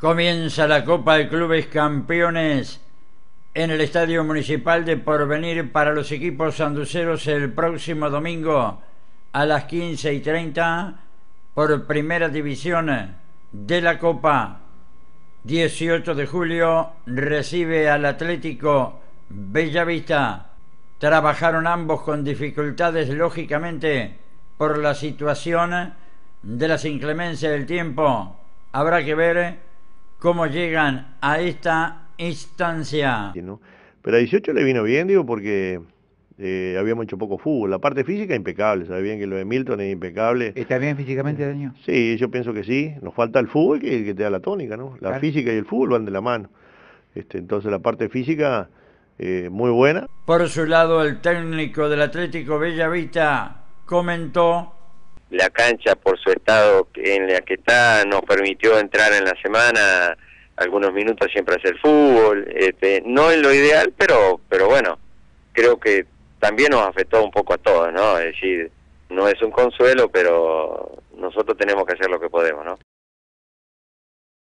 Comienza la Copa de Clubes Campeones en el Estadio Municipal de Porvenir para los equipos sanduceros el próximo domingo a las 15 y 30 por Primera División de la Copa. 18 de julio recibe al Atlético Bellavista. Trabajaron ambos con dificultades, lógicamente, por la situación de las inclemencias del tiempo. Habrá que ver cómo llegan a esta instancia. Pero a 18 le vino bien, digo, porque eh, habíamos hecho poco fútbol. La parte física impecable, sabe bien que lo de Milton es impecable. ¿Está bien físicamente, Daño? Sí, yo pienso que sí. Nos falta el fútbol que, que te da la tónica, ¿no? La física y el fútbol van de la mano. Este, entonces la parte física eh, muy buena. Por su lado, el técnico del Atlético Bellavista comentó la cancha por su estado en la que está nos permitió entrar en la semana algunos minutos siempre hacer fútbol este, no es lo ideal pero pero bueno creo que también nos afectó un poco a todos no es decir no es un consuelo pero nosotros tenemos que hacer lo que podemos no